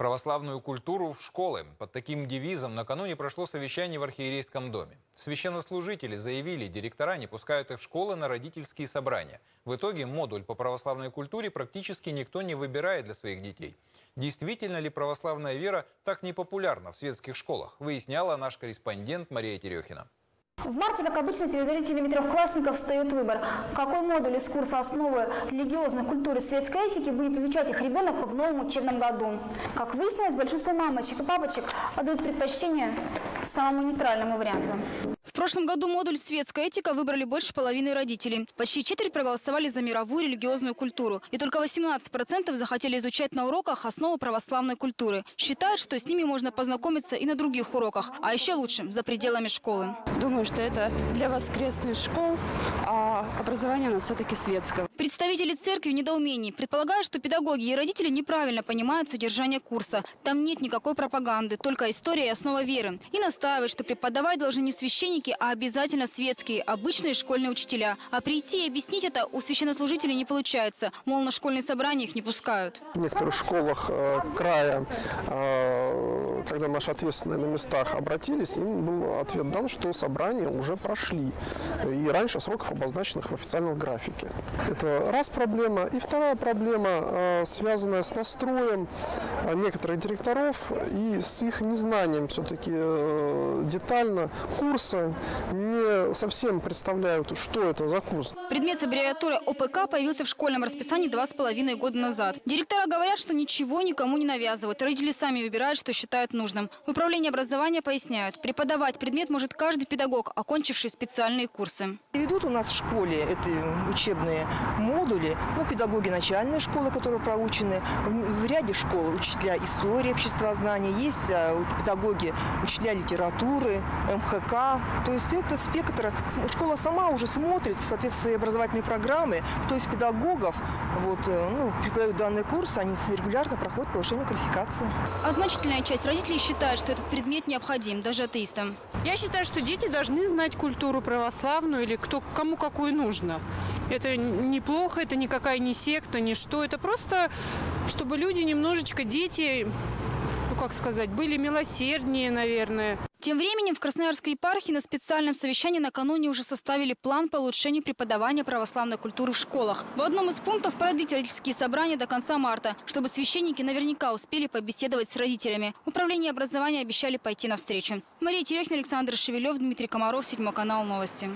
Православную культуру в школы. Под таким девизом накануне прошло совещание в архиерейском доме. Священнослужители заявили, директора не пускают их в школы на родительские собрания. В итоге модуль по православной культуре практически никто не выбирает для своих детей. Действительно ли православная вера так непопулярна в светских школах, выясняла наш корреспондент Мария Терехина. В марте, как обычно, перед родителями трехклассников встает выбор, какой модуль из курса основы религиозной культуры светской этики будет изучать их ребенок в новом учебном году. Как выяснилось, большинство мамочек и папочек отдают предпочтение самому нейтральному варианту. В прошлом году модуль «Светская этика» выбрали больше половины родителей. Почти четверть проголосовали за мировую религиозную культуру. И только 18% захотели изучать на уроках основы православной культуры. Считают, что с ними можно познакомиться и на других уроках, а еще лучше – за пределами школы. Думаю, что это для воскресных школ, а образование у нас все-таки светское. Представители церкви в недоумении предполагают, что педагоги и родители неправильно понимают содержание курса. Там нет никакой пропаганды, только история и основа веры. И настаивают, что преподавать должны не священники, а обязательно светские, обычные школьные учителя. А прийти и объяснить это у священнослужителей не получается. Мол, на школьные собрания их не пускают. В некоторых школах э, края, э, когда наши ответственные на местах обратились, им был ответ дан, что собрания уже прошли. И раньше сроков, обозначенных в официальном графике. Это раз проблема. И вторая проблема, э, связанная с настроем э, некоторых директоров и с их незнанием все-таки э, детально курса, не совсем представляют, что это за курс. Предмет с аббревиатурой ОПК появился в школьном расписании два с половиной года назад. Директора говорят, что ничего никому не навязывают. Родители сами выбирают, что считают нужным. В управлении образования поясняют, преподавать предмет может каждый педагог, окончивший специальные курсы. Ведут у нас в школе эти учебные модули, ну, педагоги начальной школы, которые проучены, в ряде школ учителя истории, обществознания, есть а, педагоги, учителя литературы, МХК. То есть это спектр, школа сама уже смотрит, соответственно, свои образовательные программы, кто из педагогов вот, э, ну, преподают данный курс, они регулярно проходят повышение квалификации. А значительная часть родителей считает, что этот предмет необходим, даже атеистам. Я считаю, что дети должны знать культуру православную или кто, кому какую нужно. Это неплохо, это никакая не секта, ни что. Это просто, чтобы люди немножечко, дети, ну как сказать, были милосерднее, наверное. Тем временем в Красноярской епархии на специальном совещании накануне уже составили план по улучшению преподавания православной культуры в школах. В одном из пунктов продлить родительские собрания до конца марта, чтобы священники наверняка успели побеседовать с родителями. Управление образования обещали пойти навстречу. Мария Терехина, Александр Шевелев, Дмитрий Комаров, Седьмой канал, Новости.